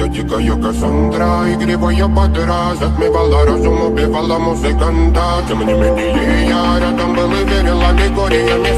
yo chica, yo que son yo pa' atrás, me música, canta, la